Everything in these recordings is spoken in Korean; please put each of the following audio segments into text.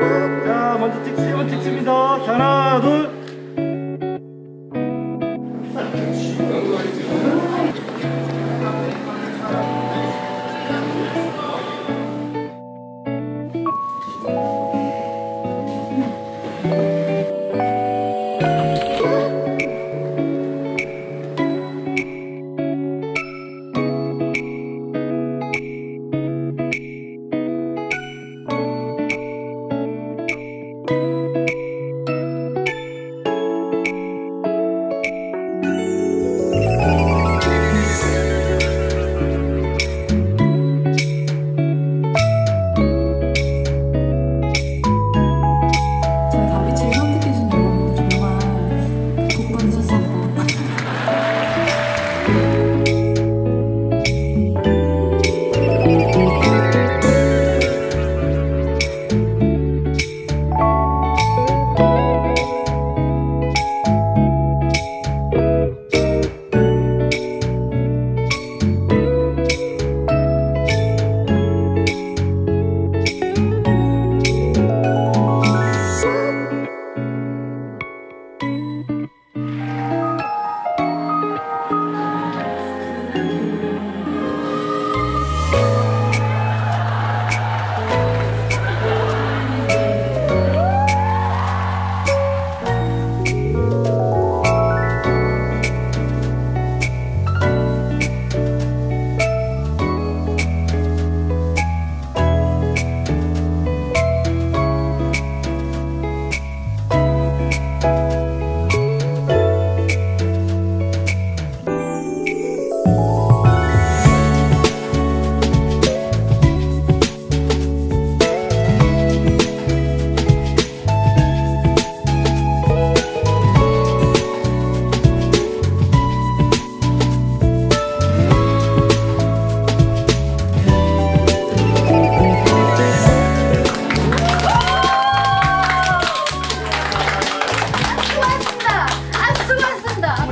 자, 먼저 찍, 세 번 찍습니다. 하나, 둘.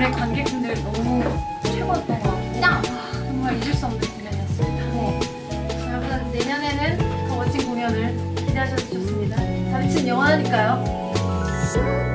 올해 관객분들 너무 최고였던 것 같고 아, 정말 잊을 수 없는 공연이었습니다. 네. 여러분 내년에는 더 멋진 공연을 기대하셔도 좋습니다. 다비치는 영원하니까요.